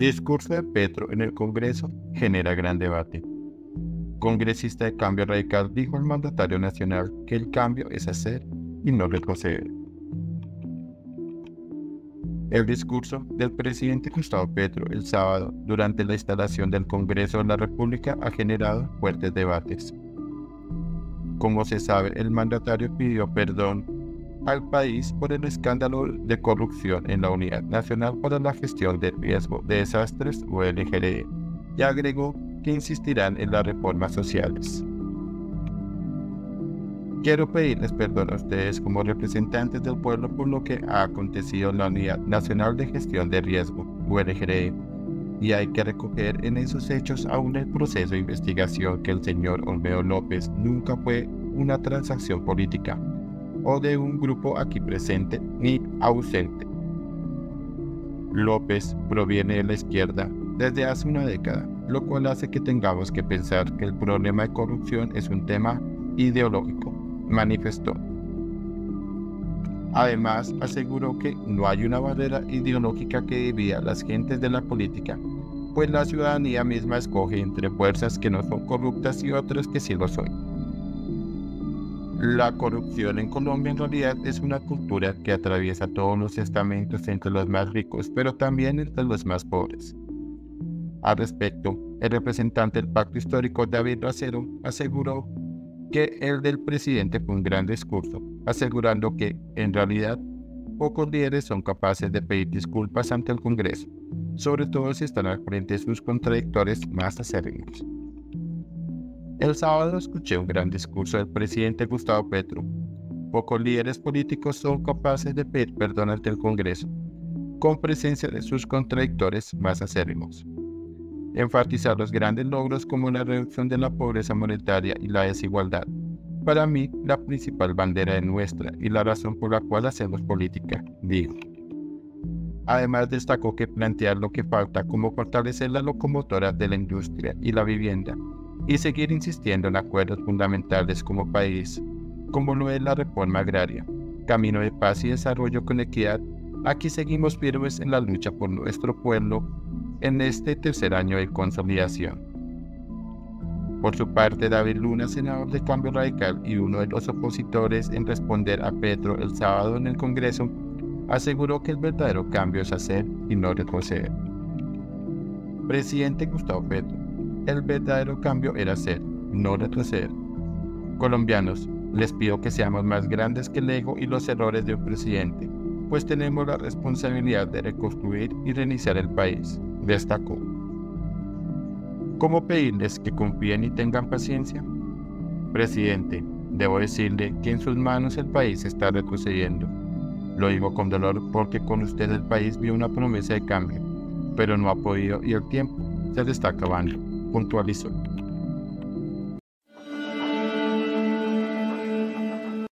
Discurso de Petro en el Congreso genera gran debate. Congresista de Cambio Radical dijo al mandatario nacional que el cambio es hacer y no retroceder. El discurso del presidente Gustavo Petro el sábado durante la instalación del Congreso de la República ha generado fuertes debates. Como se sabe, el mandatario pidió perdón al país por el escándalo de corrupción en la Unidad Nacional para la Gestión de Riesgo de Desastres o y agregó que insistirán en las reformas sociales. Quiero pedirles perdón a ustedes como representantes del pueblo por lo que ha acontecido en la Unidad Nacional de Gestión de Riesgo, UNGRE, y hay que recoger en esos hechos aún el proceso de investigación que el señor Olmedo López nunca fue una transacción política o de un grupo aquí presente ni ausente. López proviene de la izquierda desde hace una década, lo cual hace que tengamos que pensar que el problema de corrupción es un tema ideológico manifestó. Además, aseguró que no hay una barrera ideológica que divida a las gentes de la política, pues la ciudadanía misma escoge entre fuerzas que no son corruptas y otras que sí lo son. La corrupción en Colombia en realidad es una cultura que atraviesa todos los estamentos entre los más ricos, pero también entre los más pobres. Al respecto, el representante del Pacto Histórico David Racero aseguró que el del presidente fue un gran discurso, asegurando que, en realidad, pocos líderes son capaces de pedir disculpas ante el Congreso, sobre todo si están al frente de sus contradictores más acérrimos. El sábado escuché un gran discurso del presidente Gustavo Petro. Pocos líderes políticos son capaces de pedir perdón ante el Congreso, con presencia de sus contradictores más acérrimos enfatizar los grandes logros como la reducción de la pobreza monetaria y la desigualdad. Para mí, la principal bandera de nuestra y la razón por la cual hacemos política, digo. Además destacó que plantear lo que falta como fortalecer la locomotora de la industria y la vivienda y seguir insistiendo en acuerdos fundamentales como país, como lo es la reforma agraria, camino de paz y desarrollo con equidad, aquí seguimos firmes en la lucha por nuestro pueblo en este tercer año de consolidación. Por su parte, David Luna, senador de Cambio Radical y uno de los opositores en responder a Petro el sábado en el Congreso, aseguró que el verdadero cambio es hacer y no retroceder. Presidente Gustavo Petro, el verdadero cambio era hacer, no retroceder. Colombianos, les pido que seamos más grandes que el ego y los errores de un presidente, pues tenemos la responsabilidad de reconstruir y reiniciar el país destacó. ¿Cómo pedirles que confíen y tengan paciencia? Presidente, debo decirle que en sus manos el país está retrocediendo. Lo digo con dolor porque con usted el país vio una promesa de cambio, pero no ha podido y el tiempo se le está acabando, pontualizou.